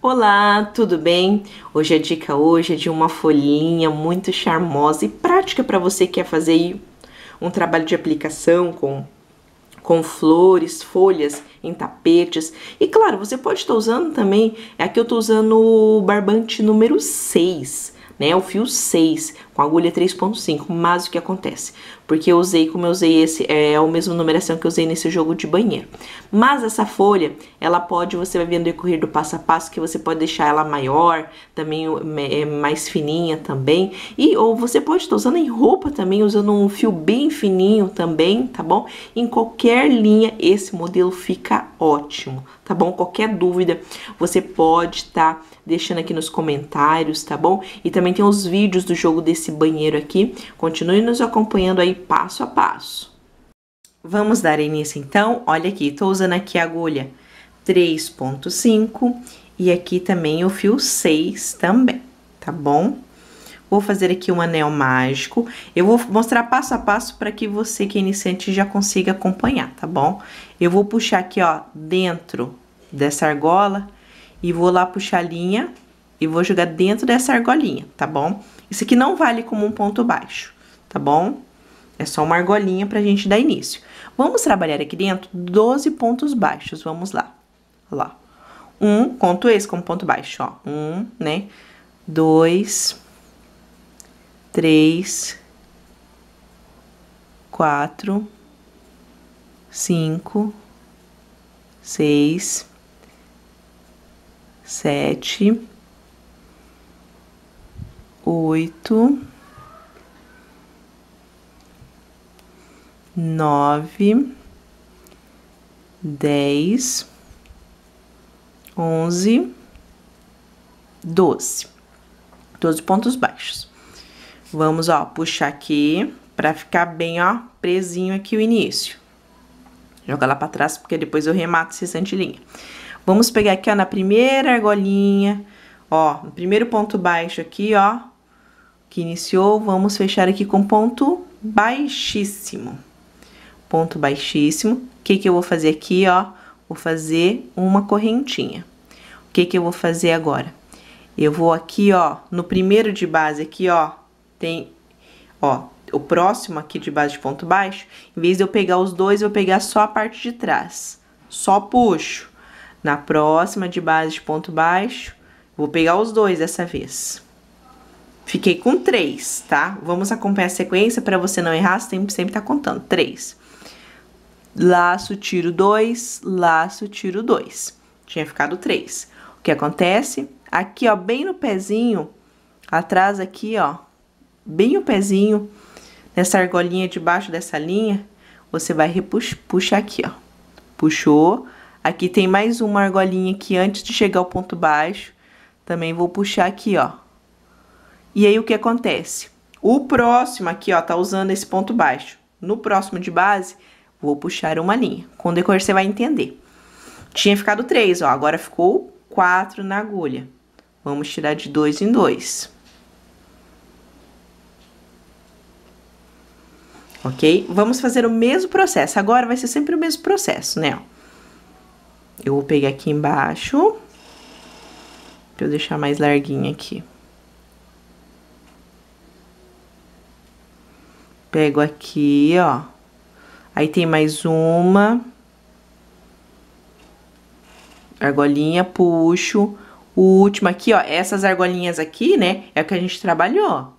Olá, tudo bem? Hoje a dica hoje é de uma folhinha muito charmosa e prática para você que quer fazer um trabalho de aplicação com com flores, folhas em tapetes. E claro, você pode estar usando também, aqui eu estou usando o barbante número 6 né? O fio 6 com agulha 3.5, mas o que acontece? Porque eu usei, como eu usei esse, é a mesma numeração que eu usei nesse jogo de banheiro. Mas essa folha, ela pode, você vai vendo decorrer do passo a passo, que você pode deixar ela maior, também é mais fininha também. E ou você pode estar usando em roupa também, usando um fio bem fininho também, tá bom? Em qualquer linha, esse modelo fica ótimo, tá bom? Qualquer dúvida, você pode estar tá deixando aqui nos comentários, tá bom? E também tem os vídeos do jogo desse banheiro aqui. Continue nos acompanhando aí passo a passo. Vamos dar início então. Olha aqui, tô usando aqui a agulha 3.5 e aqui também o fio 6 também, tá bom? Vou fazer aqui um anel mágico. Eu vou mostrar passo a passo para que você que é iniciante já consiga acompanhar, tá bom? Eu vou puxar aqui, ó, dentro dessa argola e vou lá puxar a linha e vou jogar dentro dessa argolinha, tá bom? Isso aqui não vale como um ponto baixo, tá bom? É só uma argolinha pra gente dar início. Vamos trabalhar aqui dentro 12 pontos baixos, vamos lá. Olha lá. Um, conto esse como ponto baixo, ó. Um, né? Dois, três, quatro, cinco, seis, sete, oito, nove, dez, onze, doze. Doze pontos baixos. Vamos, ó, puxar aqui pra ficar bem, ó, presinho aqui o início. Joga lá pra trás, porque depois eu remato esse linha. Vamos pegar aqui, ó, na primeira argolinha, ó, no primeiro ponto baixo aqui, ó, que iniciou, vamos fechar aqui com ponto baixíssimo. Ponto baixíssimo. O que que eu vou fazer aqui, ó? Vou fazer uma correntinha. O que que eu vou fazer agora? Eu vou aqui, ó, no primeiro de base aqui, ó, tem, ó, o próximo aqui de base de ponto baixo, em vez de eu pegar os dois, eu vou pegar só a parte de trás. Só puxo. Na próxima de base de ponto baixo, vou pegar os dois dessa vez. Fiquei com três, tá? Vamos acompanhar a sequência para você não errar, você sempre, sempre tá contando. Três. Laço, tiro dois, laço, tiro dois. Tinha ficado três. O que acontece? Aqui, ó, bem no pezinho, atrás aqui, ó, bem o pezinho, nessa argolinha debaixo dessa linha, você vai puxar aqui, ó. Puxou, Aqui tem mais uma argolinha aqui antes de chegar ao ponto baixo. Também vou puxar aqui, ó. E aí, o que acontece? O próximo aqui, ó, tá usando esse ponto baixo. No próximo de base, vou puxar uma linha. Com o decorrer, você vai entender. Tinha ficado três, ó. Agora ficou quatro na agulha. Vamos tirar de dois em dois. Ok? Vamos fazer o mesmo processo. Agora vai ser sempre o mesmo processo, né? Eu vou pegar aqui embaixo, pra eu deixar mais larguinho aqui. Pego aqui, ó. Aí tem mais uma. Argolinha, puxo. O último aqui, ó, essas argolinhas aqui, né, é o que a gente trabalhou.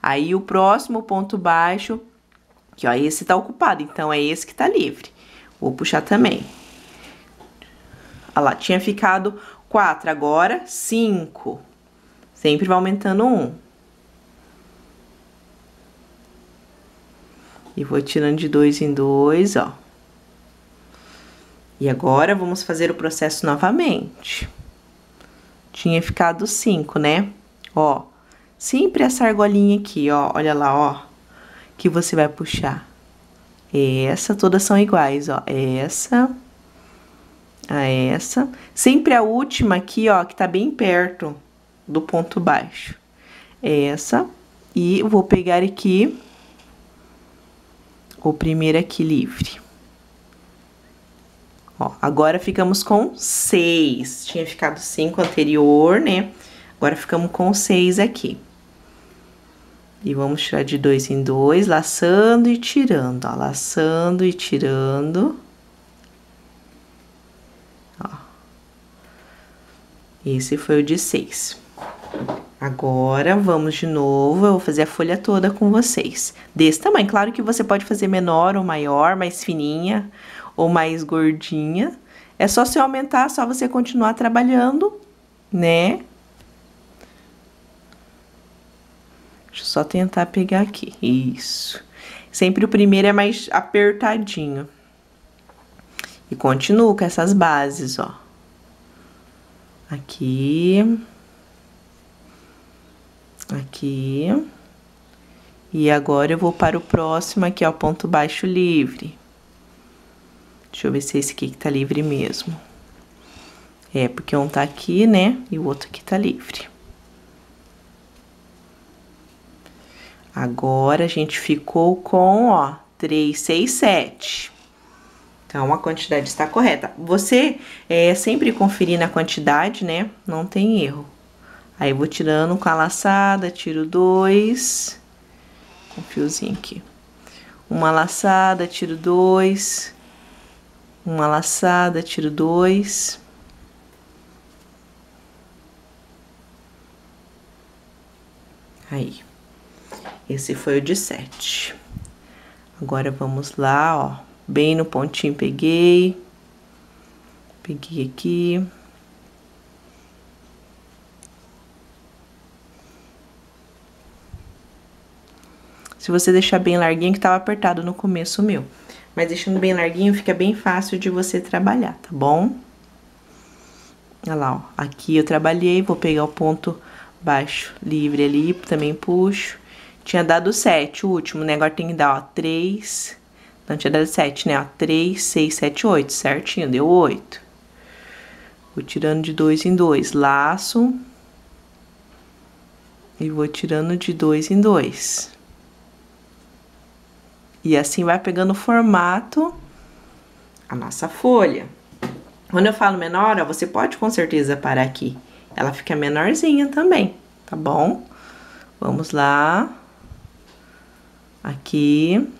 Aí, o próximo ponto baixo, que ó, esse tá ocupado, então é esse que tá livre. Vou puxar também. Olha lá, tinha ficado quatro, agora cinco. Sempre vai aumentando um. E vou tirando de dois em dois, ó. E agora, vamos fazer o processo novamente. Tinha ficado cinco, né? Ó, sempre essa argolinha aqui, ó, olha lá, ó, que você vai puxar. Essa, todas são iguais, ó, essa a essa. Sempre a última aqui, ó, que tá bem perto do ponto baixo. Essa. E vou pegar aqui o primeiro aqui livre. Ó, agora ficamos com seis. Tinha ficado cinco anterior, né? Agora ficamos com seis aqui. E vamos tirar de dois em dois, laçando e tirando, ó. Laçando e tirando. Ó. Esse foi o de seis. Agora, vamos de novo, eu vou fazer a folha toda com vocês. Desse tamanho, claro que você pode fazer menor ou maior, mais fininha ou mais gordinha. É só se aumentar, só você continuar trabalhando, né? Deixa eu só tentar pegar aqui, isso. Sempre o primeiro é mais apertadinho. E continuo com essas bases, ó. Aqui aqui. E agora eu vou para o próximo aqui, ó, ponto baixo livre. Deixa eu ver se esse aqui que tá livre mesmo. É, porque um tá aqui, né, e o outro aqui tá livre. Agora, a gente ficou com, ó, três, seis, sete. Então, a quantidade está correta. Você é sempre conferir na quantidade, né? Não tem erro. Aí, vou tirando com a laçada, tiro dois, com fiozinho aqui. Uma laçada, tiro dois, uma laçada, tiro dois. Aí, esse foi o de sete. Agora, vamos lá, ó, bem no pontinho peguei, peguei aqui. Se você deixar bem larguinho, que tava apertado no começo meu. Mas deixando bem larguinho, fica bem fácil de você trabalhar, tá bom? Olha lá, ó. Aqui eu trabalhei, vou pegar o ponto baixo livre ali, também puxo. Tinha dado sete, o último, né? Agora tem que dar, ó, três... Não, tinha dado sete, né? Ó, três, seis, sete, oito, certinho, deu oito. Vou tirando de dois em dois, laço. E vou tirando de dois em dois. E assim vai pegando o formato a nossa folha. Quando eu falo menor, ó, você pode com certeza parar aqui. Ela fica menorzinha também, tá bom? Vamos lá. Aqui.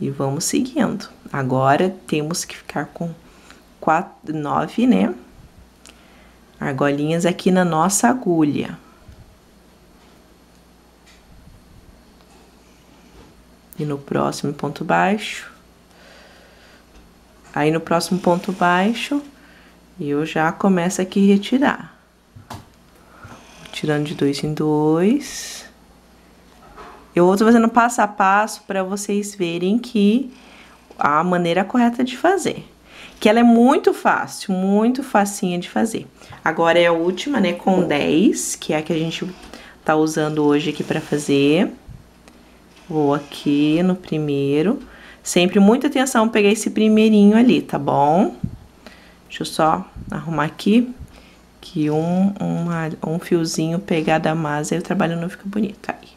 E vamos seguindo. Agora, temos que ficar com quatro, nove, né? Argolinhas aqui na nossa agulha. E no próximo ponto baixo. Aí no próximo ponto baixo, eu já começo aqui a retirar. Tirando de dois em dois. Eu vou fazendo passo a passo para vocês verem que a maneira correta de fazer. Que ela é muito fácil, muito facinha de fazer. Agora é a última, né, com 10, que é a que a gente tá usando hoje aqui para fazer. Vou aqui no primeiro. Sempre muita atenção pegar esse primeirinho ali, tá bom? Deixa eu só arrumar aqui. Que um, uma, um fiozinho pegar da masa e o trabalho não fica bonito. Aí.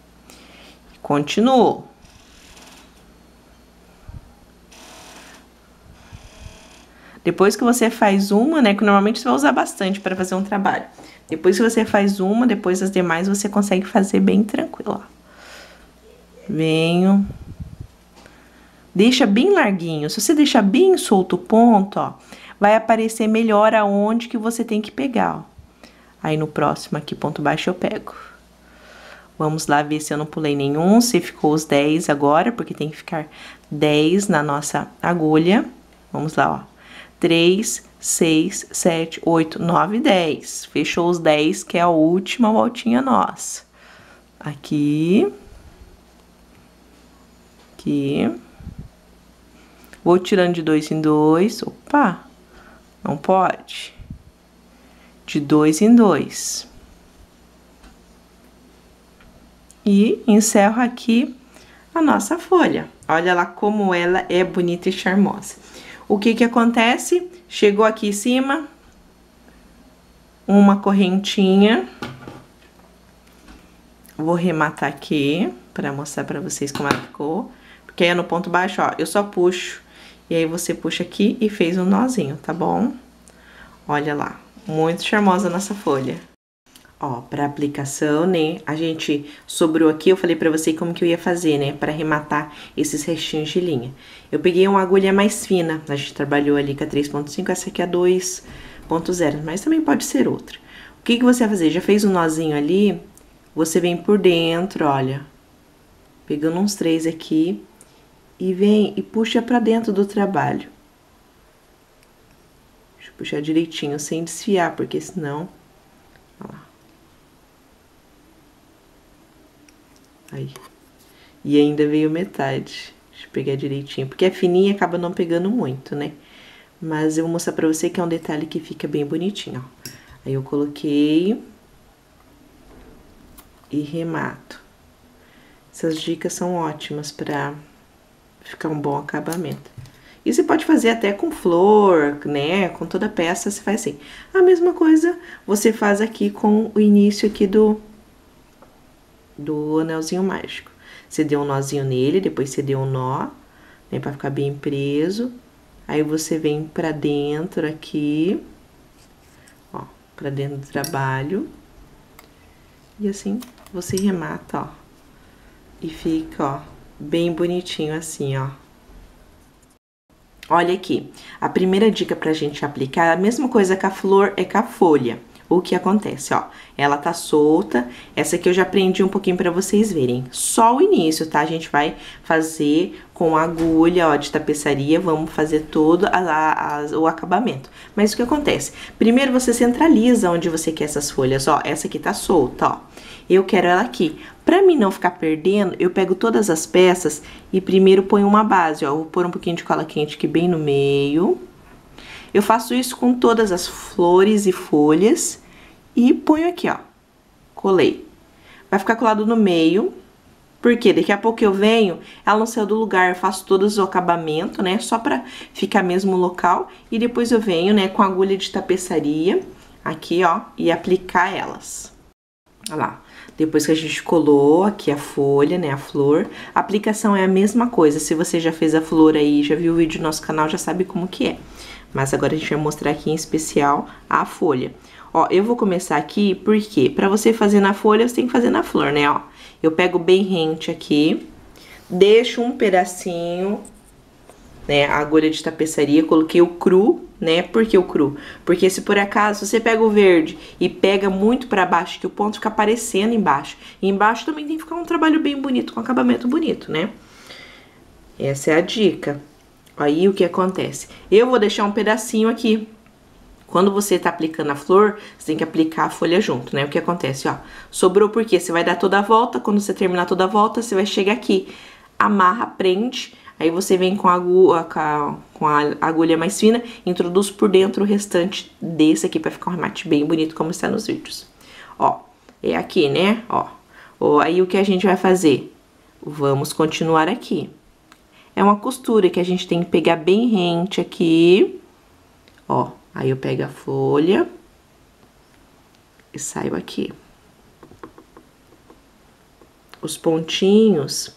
Continuo. Depois que você faz uma, né, que normalmente você vai usar bastante para fazer um trabalho. Depois que você faz uma, depois as demais você consegue fazer bem tranquilo, ó. Venho. Deixa bem larguinho. Se você deixar bem solto o ponto, ó, vai aparecer melhor aonde que você tem que pegar, ó. Aí no próximo aqui, ponto baixo, eu pego. Vamos lá ver se eu não pulei nenhum, se ficou os 10 agora, porque tem que ficar 10 na nossa agulha. Vamos lá, ó. 3, 6, 7, 8, 9, 10. Fechou os 10, que é a última voltinha nossa. Aqui aqui. Vou tirando de dois em dois. Opa, não pode. De dois em dois. E encerro aqui a nossa folha. Olha lá como ela é bonita e charmosa. O que que acontece? Chegou aqui em cima, uma correntinha. Vou rematar aqui para mostrar para vocês como ela ficou. Aí no ponto baixo, ó, eu só puxo E aí você puxa aqui e fez um nozinho, tá bom? Olha lá, muito charmosa a nossa folha. Ó, para aplicação, né, a gente sobrou aqui, eu falei para você como que eu ia fazer, né, para arrematar esses restinhos de linha. Eu peguei uma agulha mais fina, a gente trabalhou ali com a 3.5, essa aqui é a 2.0, mas também pode ser outra. O que que você vai fazer? Já fez um nozinho ali, você vem por dentro, olha, pegando uns três aqui, e vem e puxa para dentro do trabalho. Deixa eu puxar direitinho, sem desfiar, porque senão... Ó lá. Aí. E ainda veio metade. Deixa eu pegar direitinho. Porque é fininha e acaba não pegando muito, né? Mas eu vou mostrar pra você que é um detalhe que fica bem bonitinho, ó. Aí eu coloquei. E remato. Essas dicas são ótimas pra ficar um bom acabamento. E você pode fazer até com flor, né? Com toda peça, você faz assim. A mesma coisa você faz aqui com o início aqui do, do anelzinho mágico. Você deu um nozinho nele, depois você deu um nó, né, para ficar bem preso. Aí você vem para dentro aqui, ó, para dentro do trabalho. E assim você remata, ó. E fica, ó, bem bonitinho assim, ó. Olha aqui, a primeira dica pra gente aplicar, a mesma coisa que a flor é com a folha o que acontece, ó. Ela tá solta, essa aqui eu já prendi um pouquinho para vocês verem. Só o início, tá? A gente vai fazer com agulha, ó, de tapeçaria, vamos fazer todo a, a, a, o acabamento. Mas o que acontece? Primeiro você centraliza onde você quer essas folhas, ó. Essa aqui tá solta, ó. Eu quero ela aqui. Pra mim não ficar perdendo, eu pego todas as peças e primeiro ponho uma base, ó. Vou pôr um pouquinho de cola quente aqui bem no meio. Eu faço isso com todas as flores e folhas e ponho aqui, ó. Colei. Vai ficar colado no meio, porque daqui a pouco eu venho, ela não saiu do lugar, eu faço todos o acabamento, né? Só pra ficar mesmo local. E depois eu venho, né, com a agulha de tapeçaria, aqui, ó, e aplicar elas. Olha lá. Depois que a gente colou aqui a folha, né, a flor, a aplicação é a mesma coisa. Se você já fez a flor aí, já viu o vídeo do nosso canal, já sabe como que é. Mas agora a gente vai mostrar aqui em especial a folha. Ó, eu vou começar aqui, porque para você fazer na folha, você tem que fazer na flor, né, ó. Eu pego bem rente aqui, deixo um pedacinho, né, a agulha de tapeçaria, coloquei o cru, né, por que o cru? Porque se por acaso você pega o verde e pega muito para baixo, que o ponto fica aparecendo embaixo, e embaixo também tem que ficar um trabalho bem bonito, com acabamento bonito, né. Essa é a dica. Aí o que acontece? Eu vou deixar um pedacinho aqui. Quando você tá aplicando a flor, você tem que aplicar a folha junto, né? O que acontece, ó. Sobrou porque você vai dar toda a volta, quando você terminar toda a volta, você vai chegar aqui, amarra, prende, aí você vem com a, agulha, com a agulha mais fina, introduz por dentro o restante desse aqui, pra ficar um remate bem bonito, como está nos vídeos. Ó, é aqui, né? Ó, ó aí o que a gente vai fazer? Vamos continuar aqui. É uma costura que a gente tem que pegar bem rente aqui. Ó, aí eu pego a folha e saio aqui. Os pontinhos,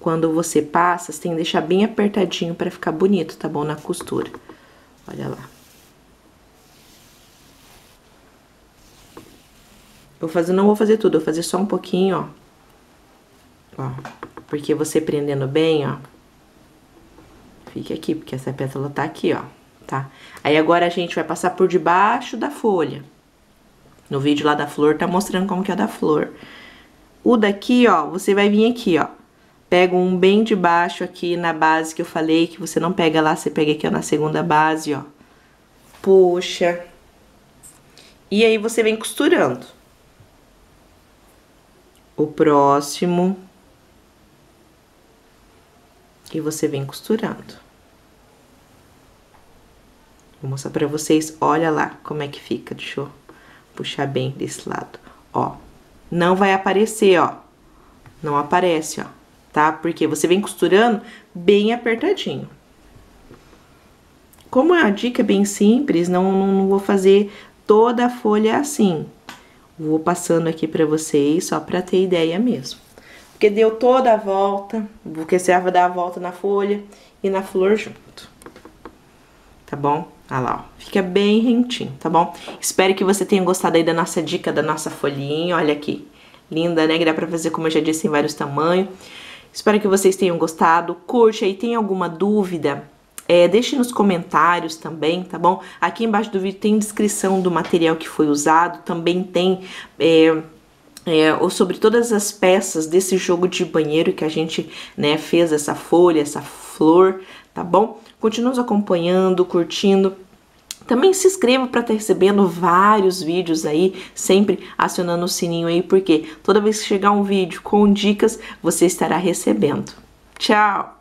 quando você passa, você tem que deixar bem apertadinho para ficar bonito, tá bom? Na costura. Olha lá. Vou fazer, não vou fazer tudo, vou fazer só um pouquinho, ó. Ó, porque você prendendo bem, ó, fique aqui, porque essa pétala tá aqui, ó, tá? Aí agora a gente vai passar por debaixo da folha. No vídeo lá da flor, tá mostrando como que é da flor. O daqui, ó, você vai vir aqui, ó. Pega um bem de baixo aqui na base que eu falei, que você não pega lá, você pega aqui, ó, na segunda base, ó. Puxa. E aí você vem costurando. O próximo. E você vem costurando. Vou mostrar pra vocês, olha lá como é que fica. Deixa eu puxar bem desse lado. Ó, não vai aparecer, ó. Não aparece, ó, tá? Porque você vem costurando bem apertadinho. Como a dica é bem simples, não, não, não vou fazer toda a folha assim. Vou passando aqui pra vocês, só pra ter ideia mesmo. Porque deu toda a volta, porque você vai dar a volta na folha e na flor junto. tá bom? Olha lá, ó. Fica bem rentinho, tá bom? Espero que você tenha gostado aí da nossa dica, da nossa folhinha. Olha aqui, linda, né? Que dá pra fazer, como eu já disse, em vários tamanhos. Espero que vocês tenham gostado. Curte aí, tem alguma dúvida? É, deixe nos comentários também, tá bom? Aqui embaixo do vídeo tem descrição do material que foi usado, também tem é, é, ou sobre todas as peças desse jogo de banheiro que a gente né, fez essa folha, essa flor, tá bom? Continue nos acompanhando, curtindo. Também se inscreva para estar tá recebendo vários vídeos aí, sempre acionando o sininho aí, porque toda vez que chegar um vídeo com dicas, você estará recebendo. Tchau!